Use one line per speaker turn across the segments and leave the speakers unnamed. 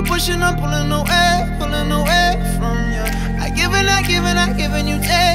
you pushing, I'm pulling away, pulling away from you. I give and I give and I give and you take,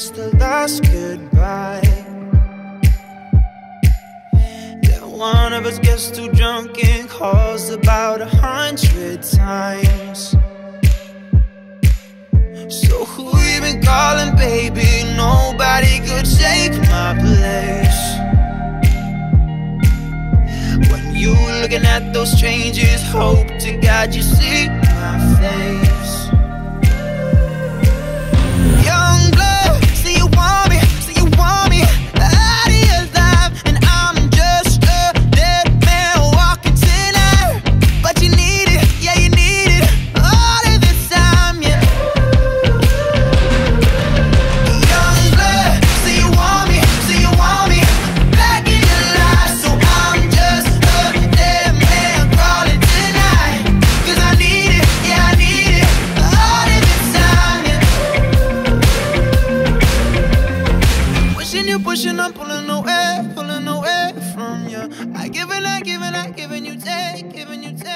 it's the last goodbye. Then one of us gets too drunk and calls about a hundred times. So who you been calling, baby? Nobody could take my place. When you looking at those strangers, hope to God you see my face. Pushing you, pushing, I'm pulling away, pulling away from you. I give and I give and I give and you take, giving you take.